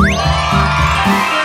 Música